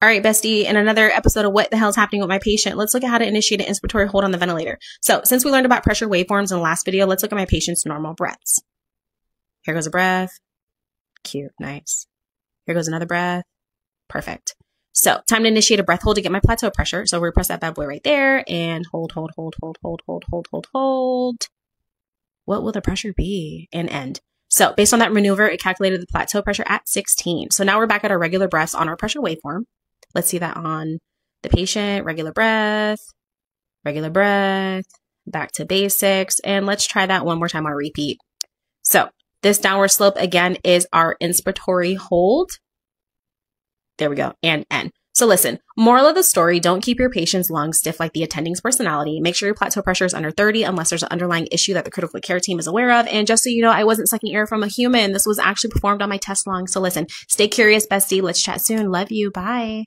All right, bestie, in another episode of What the Hell's Happening with My Patient, let's look at how to initiate an inspiratory hold on the ventilator. So, since we learned about pressure waveforms in the last video, let's look at my patient's normal breaths. Here goes a breath. Cute, nice. Here goes another breath. Perfect. So, time to initiate a breath hold to get my plateau pressure. So, we press that bad boy right there and hold, hold, hold, hold, hold, hold, hold, hold, hold. What will the pressure be? And end. So, based on that maneuver, it calculated the plateau pressure at 16. So, now we're back at our regular breaths on our pressure waveform. Let's see that on the patient, regular breath, regular breath, back to basics. And let's try that one more time on repeat. So this downward slope again is our inspiratory hold. There we go. And N. So listen, moral of the story, don't keep your patient's lungs stiff like the attending's personality. Make sure your plateau pressure is under 30 unless there's an underlying issue that the critical care team is aware of. And just so you know, I wasn't sucking air from a human. This was actually performed on my test lung. So listen, stay curious, bestie. Let's chat soon. Love you. Bye.